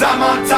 I'm on top.